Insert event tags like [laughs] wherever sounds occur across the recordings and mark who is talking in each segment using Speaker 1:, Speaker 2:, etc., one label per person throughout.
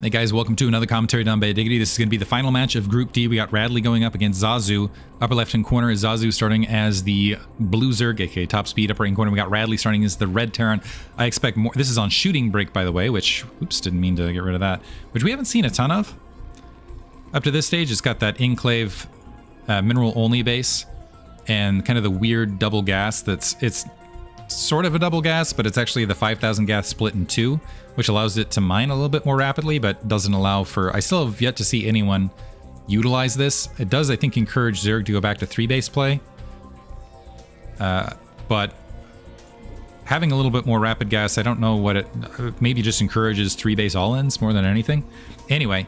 Speaker 1: Hey guys, welcome to another commentary done by Diggity. This is going to be the final match of Group D. We got Radley going up against Zazu. Upper left-hand corner is Zazu starting as the blue Zerg, aka top speed. Upper right corner, we got Radley starting as the red Terran. I expect more. This is on shooting break, by the way, which, oops, didn't mean to get rid of that, which we haven't seen a ton of. Up to this stage, it's got that Enclave uh, mineral-only base and kind of the weird double gas that's, it's sort of a double gas, but it's actually the 5,000 gas split in two, which allows it to mine a little bit more rapidly, but doesn't allow for... I still have yet to see anyone utilize this. It does, I think, encourage Zerg to go back to three base play. Uh, but having a little bit more rapid gas, I don't know what it... Maybe just encourages three base all-ins more than anything. Anyway,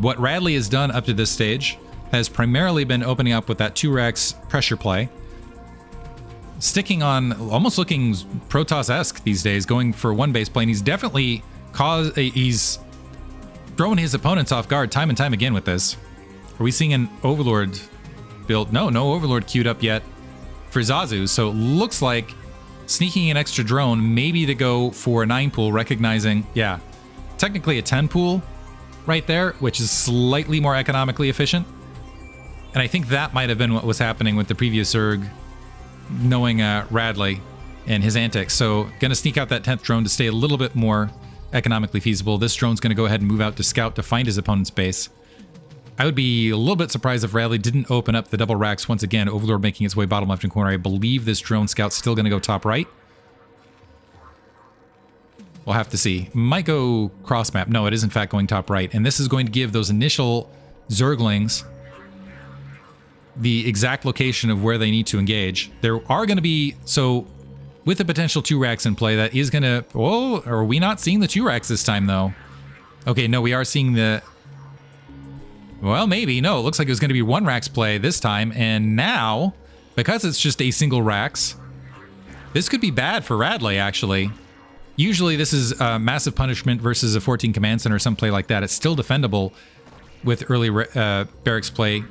Speaker 1: what Radley has done up to this stage has primarily been opening up with that 2-Rax pressure play, sticking on almost looking Protoss-esque these days, going for one base plane. He's definitely caused, eh, he's throwing his opponents off guard time and time again with this. Are we seeing an Overlord build? No, no Overlord queued up yet for Zazu. So it looks like sneaking an extra drone, maybe to go for a 9 pool, recognizing, yeah, technically a 10 pool right there, which is slightly more economically efficient. And I think that might have been what was happening with the previous Zerg knowing uh, Radley and his antics. So gonna sneak out that 10th drone to stay a little bit more economically feasible. This drone's gonna go ahead and move out to scout to find his opponent's base. I would be a little bit surprised if Radley didn't open up the double racks once again. Overlord making its way bottom left hand corner. I believe this drone scout's still gonna go top right. We'll have to see. Might go cross map. No, it is in fact going top right. And this is going to give those initial Zerglings the exact location of where they need to engage. There are going to be, so with the potential two racks in play, that is going to, oh, are we not seeing the two racks this time though? Okay, no, we are seeing the, well, maybe, no, it looks like it was going to be one racks play this time, and now, because it's just a single racks, this could be bad for Radley, actually. Usually this is a massive punishment versus a 14 command center or some play like that. It's still defendable with early uh, barracks play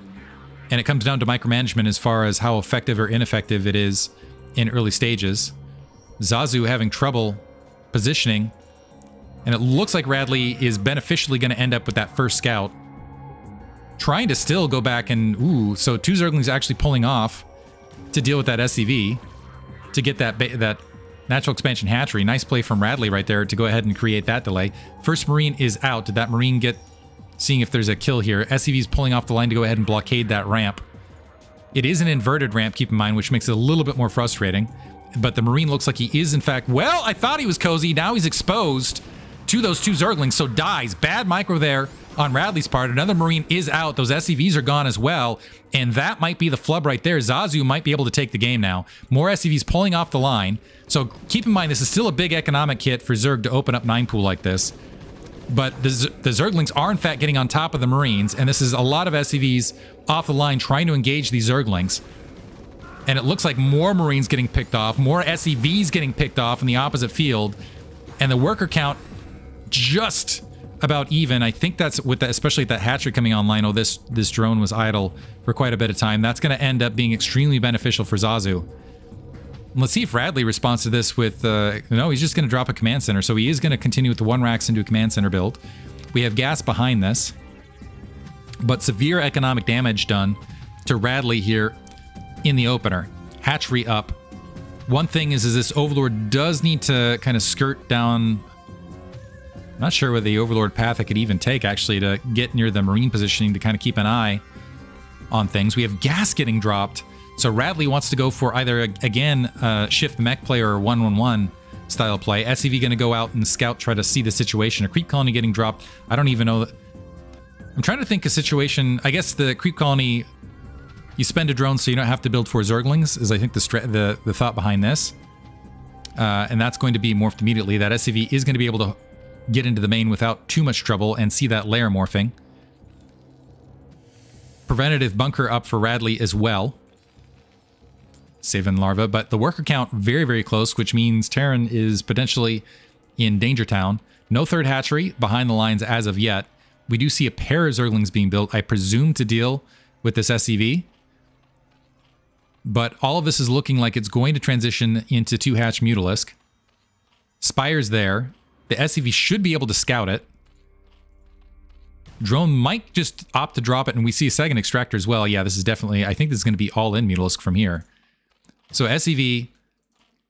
Speaker 1: and it comes down to micromanagement as far as how effective or ineffective it is in early stages. Zazu having trouble positioning, and it looks like Radley is beneficially going to end up with that first scout. Trying to still go back and, ooh, so two Zerglings actually pulling off to deal with that SCV, to get that that natural expansion hatchery. Nice play from Radley right there to go ahead and create that delay. First Marine is out. Did that Marine get seeing if there's a kill here. SCV's pulling off the line to go ahead and blockade that ramp. It is an inverted ramp, keep in mind, which makes it a little bit more frustrating. But the Marine looks like he is, in fact, well, I thought he was cozy. Now he's exposed to those two Zerglings, so dies. Bad micro there on Radley's part. Another Marine is out. Those SCVs are gone as well. And that might be the flub right there. Zazu might be able to take the game now. More SCVs pulling off the line. So keep in mind, this is still a big economic hit for Zerg to open up 9 pool like this but the, the Zerglings are in fact getting on top of the Marines, and this is a lot of SCVs off the line trying to engage these Zerglings. And it looks like more Marines getting picked off, more SCVs getting picked off in the opposite field, and the worker count just about even. I think that's with that, especially that hatchery coming online. Oh, this this drone was idle for quite a bit of time. That's going to end up being extremely beneficial for Zazu. Let's see if Radley responds to this with, uh, no, he's just going to drop a command center. So he is going to continue with the one racks into a command center build. We have gas behind this, but severe economic damage done to Radley here in the opener. Hatchery up. One thing is, is this Overlord does need to kind of skirt down not sure whether the Overlord path I could even take, actually, to get near the Marine positioning to kind of keep an eye on things. We have gas getting dropped so Radley wants to go for either, again, uh, shift mech play or 1-1-1 style play. SCV going to go out and scout, try to see the situation. A creep colony getting dropped. I don't even know. I'm trying to think a situation. I guess the creep colony, you spend a drone so you don't have to build four Zerglings, is I think the, the, the thought behind this. Uh, and that's going to be morphed immediately. That SCV is going to be able to get into the main without too much trouble and see that lair morphing. Preventative bunker up for Radley as well. Saving larva, but the worker count very, very close, which means Terran is potentially in Danger Town. No third hatchery behind the lines as of yet. We do see a pair of Zerglings being built, I presume to deal with this SCV. But all of this is looking like it's going to transition into two hatch Mutalisk. Spire's there. The SCV should be able to scout it. Drone might just opt to drop it, and we see a second extractor as well. Yeah, this is definitely, I think this is going to be all in Mutalisk from here. So SCV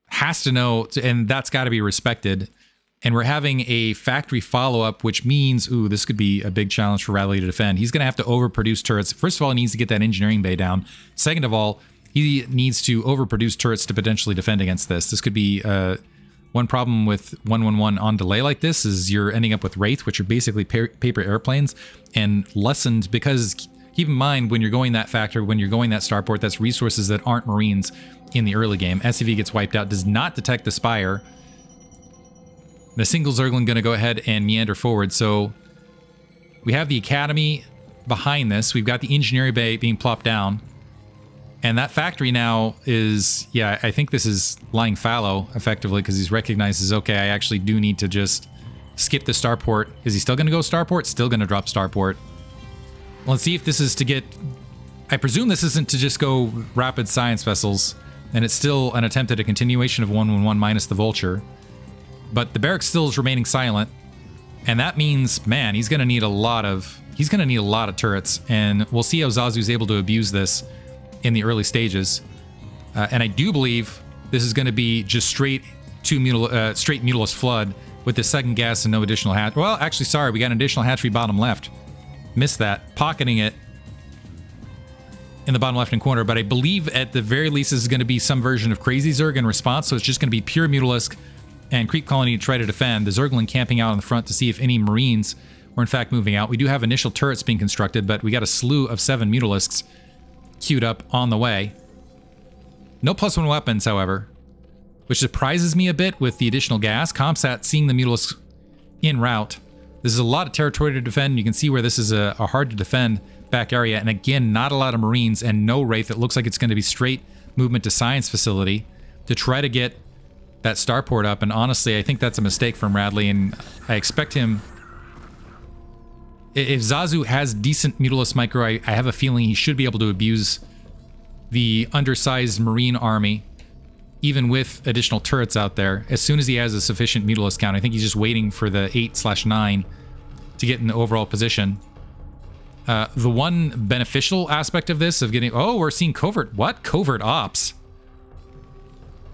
Speaker 1: has to know, and that's got to be respected. And we're having a factory follow-up, which means, ooh, this could be a big challenge for Radley to defend. He's going to have to overproduce turrets. First of all, he needs to get that engineering bay down. Second of all, he needs to overproduce turrets to potentially defend against this. This could be uh, one problem with 111 on delay like this is you're ending up with Wraith, which are basically pa paper airplanes, and lessened because keep in mind when you're going that factor, when you're going that starport, that's resources that aren't Marines in the early game. SCV gets wiped out, does not detect the Spire. The single Zergling going to go ahead and meander forward. So we have the Academy behind this. We've got the Engineering Bay being plopped down. And that factory now is, yeah, I think this is lying fallow, effectively, because he's recognizes, okay, I actually do need to just skip the starport. Is he still going to go starport? Still going to drop starport. Let's see if this is to get... I presume this isn't to just go rapid science vessels, and it's still an attempt at a continuation of 111 minus the Vulture. But the barracks still is remaining silent, and that means, man, he's going to need a lot of... He's to need a lot of turrets, and we'll see how Zazu's able to abuse this in the early stages. Uh, and I do believe this is going to be just straight to mutal, uh, straight Mutalisk Flood with the second gas and no additional hatch. Well, actually, sorry, we got an additional hatchery bottom left. Missed that. Pocketing it in the bottom left-hand corner, but I believe at the very least this is going to be some version of Crazy Zerg in response, so it's just going to be pure Mutalisk and Creep Colony to try to defend. The Zergling camping out on the front to see if any Marines were in fact moving out. We do have initial turrets being constructed, but we got a slew of seven Mutalisks queued up on the way. No plus one weapons, however, which surprises me a bit with the additional gas. Comsat seeing the Mutalisk in route. This is a lot of territory to defend. You can see where this is a, a hard to defend back area. And again, not a lot of Marines and no Wraith. It looks like it's going to be straight movement to Science Facility to try to get that starport up. And honestly, I think that's a mistake from Radley. And I expect him if Zazu has decent Mutalisk Micro, I, I have a feeling he should be able to abuse the undersized Marine army, even with additional turrets out there, as soon as he has a sufficient Mutalisk count. I think he's just waiting for the 8 slash 9 to get in the overall position. Uh, the one beneficial aspect of this, of getting... Oh, we're seeing covert... What? Covert ops.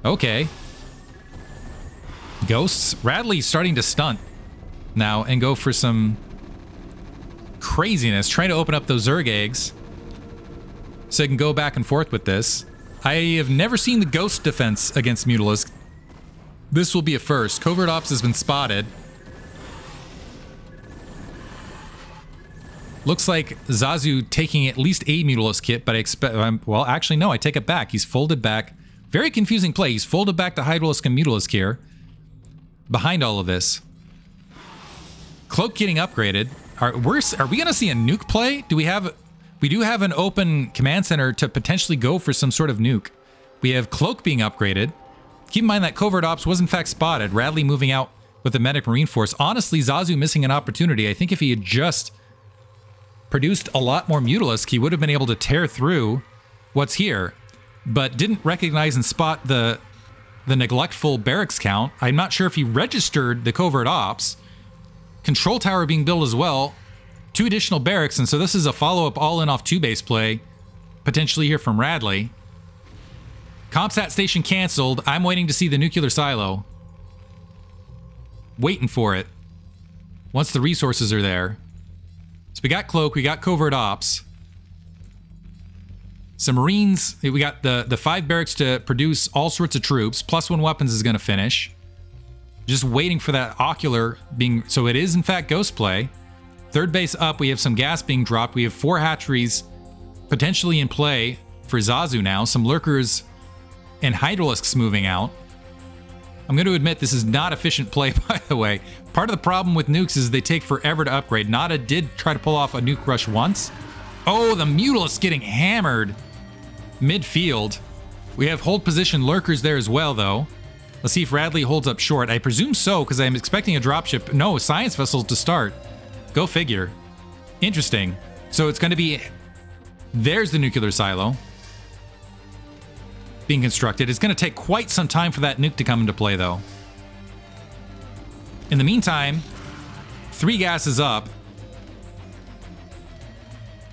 Speaker 1: Okay. Ghosts. Radley's starting to stunt now and go for some craziness trying to open up those Zerg eggs so I can go back and forth with this. I have never seen the ghost defense against Mutalisk. This will be a first. Covert Ops has been spotted. Looks like Zazu taking at least a Mutalisk kit, but I expect... Um, well, actually, no, I take it back. He's folded back. Very confusing play. He's folded back to Hydralisk and Mutalisk here. Behind all of this. Cloak getting upgraded. Are are we gonna see a nuke play? Do we have we do have an open command center to potentially go for some sort of nuke. We have cloak being upgraded. Keep in mind that covert ops was in fact spotted. Radley moving out with the medic marine force. Honestly, Zazu missing an opportunity. I think if he had just produced a lot more Mutalisk, he would have been able to tear through what's here, but didn't recognize and spot the the neglectful barracks count. I'm not sure if he registered the covert ops, Control tower being built as well. Two additional barracks, and so this is a follow-up all-in off two-base play, potentially here from Radley. Comsat station canceled. I'm waiting to see the nuclear silo. Waiting for it. Once the resources are there. So we got Cloak, we got Covert Ops. Some Marines, we got the, the five barracks to produce all sorts of troops. Plus one weapons is going to finish. Just waiting for that ocular being... So it is, in fact, ghost play. Third base up, we have some gas being dropped. We have four hatcheries potentially in play for Zazu now. Some lurkers and hydralisks moving out. I'm going to admit this is not efficient play, [laughs] by the way. Part of the problem with nukes is they take forever to upgrade. Nada did try to pull off a nuke rush once. Oh, the Mutalisk getting hammered midfield. We have hold position lurkers there as well, though. Let's see if Radley holds up short. I presume so, because I'm expecting a dropship. No, science vessels to start. Go figure. Interesting. So it's going to be... There's the nuclear silo. Being constructed. It's going to take quite some time for that nuke to come into play, though. In the meantime, three gases up.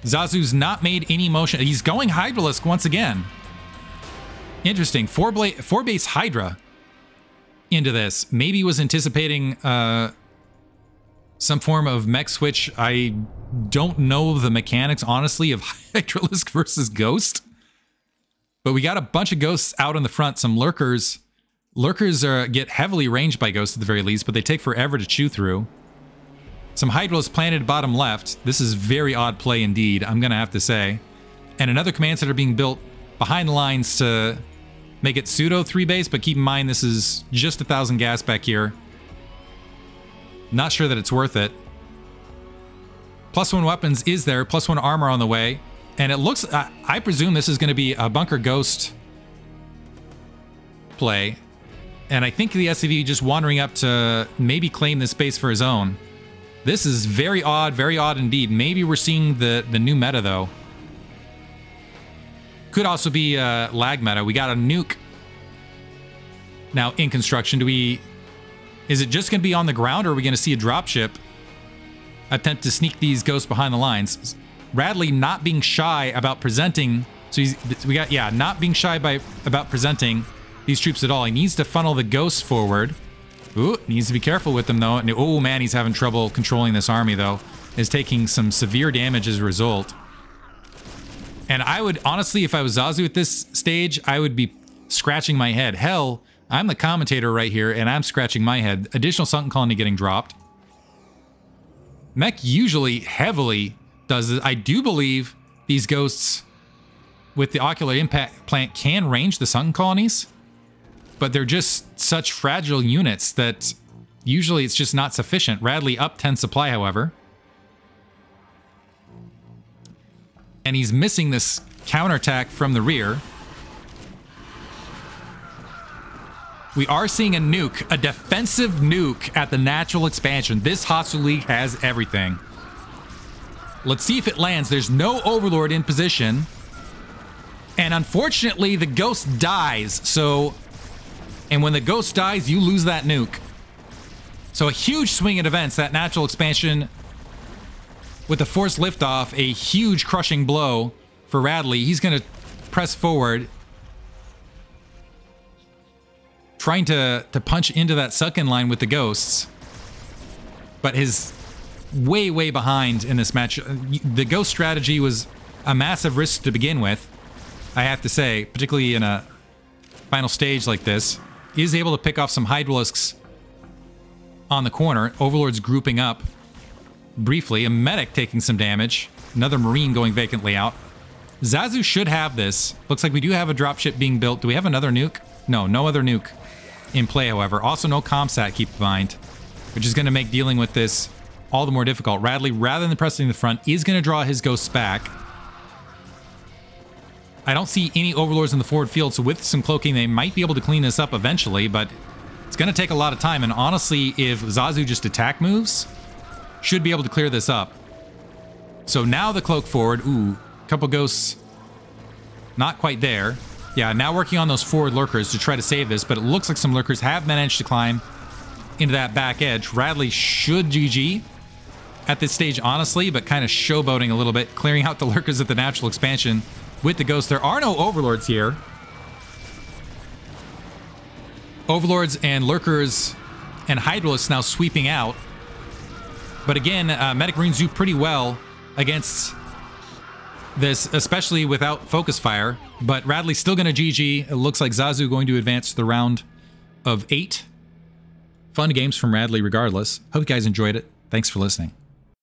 Speaker 1: Zazu's not made any motion. He's going Hydralisk once again. Interesting. Four, blade, four base Hydra into this. Maybe was anticipating uh, some form of mech switch. I don't know the mechanics, honestly, of [laughs] Hydralisk versus Ghost. But we got a bunch of ghosts out in the front, some lurkers. Lurkers are, get heavily ranged by ghosts at the very least, but they take forever to chew through. Some Hydras planted bottom left. This is very odd play indeed, I'm going to have to say. And another command center being built behind the lines to make it pseudo three base, but keep in mind this is just a thousand gas back here. Not sure that it's worth it. Plus one weapons is there, plus one armor on the way. And it looks, I, I presume this is going to be a Bunker Ghost play. And I think the SCV just wandering up to maybe claim this space for his own. This is very odd, very odd indeed. Maybe we're seeing the, the new meta, though. Could also be uh, lag meta. We got a nuke now in construction. Do we... Is it just going to be on the ground, or are we going to see a dropship attempt to sneak these ghosts behind the lines? Radley not being shy about presenting. So he's, we got, yeah, not being shy by about presenting these troops at all. He needs to funnel the ghosts forward. Ooh, needs to be careful with them though. And, Oh man, he's having trouble controlling this army though. Is taking some severe damage as a result. And I would, honestly, if I was Zazu at this stage, I would be scratching my head. Hell, I'm the commentator right here, and I'm scratching my head. Additional Sunken Colony getting dropped. Mech usually heavily does. I do believe these ghosts with the ocular impact plant can range the sun colonies, but they're just such fragile units that usually it's just not sufficient. Radley up 10 supply, however. And he's missing this counterattack from the rear. We are seeing a nuke, a defensive nuke at the natural expansion. This HasuLeague has everything. Let's see if it lands. There's no Overlord in position. And unfortunately, the ghost dies. So, and when the ghost dies, you lose that nuke. So a huge swing at events, that natural expansion with the forced liftoff, a huge crushing blow for Radley. He's going to press forward. Trying to, to punch into that sunken line with the ghosts. But his way, way behind in this match. The Ghost strategy was a massive risk to begin with, I have to say, particularly in a final stage like this. He is able to pick off some Hydralisks on the corner. Overlord's grouping up briefly. A medic taking some damage. Another Marine going vacantly out. Zazu should have this. Looks like we do have a dropship being built. Do we have another nuke? No, no other nuke in play, however. Also no ComSat, keep in mind, which is going to make dealing with this all the more difficult. Radley, rather than pressing the front, is going to draw his ghosts back. I don't see any overlords in the forward field, so with some cloaking, they might be able to clean this up eventually, but it's going to take a lot of time. And honestly, if Zazu just attack moves, should be able to clear this up. So now the cloak forward. Ooh, couple ghosts not quite there. Yeah, now working on those forward lurkers to try to save this, but it looks like some lurkers have managed to climb into that back edge. Radley should GG at this stage, honestly, but kind of showboating a little bit, clearing out the lurkers at the natural expansion with the ghost. There are no overlords here. Overlords and lurkers and hydralisks now sweeping out. But again, uh, Medic Marines do pretty well against this, especially without focus fire. But Radley's still going to GG. It looks like Zazu going to advance to the round of eight. Fun games from Radley regardless. Hope you guys enjoyed it. Thanks for listening.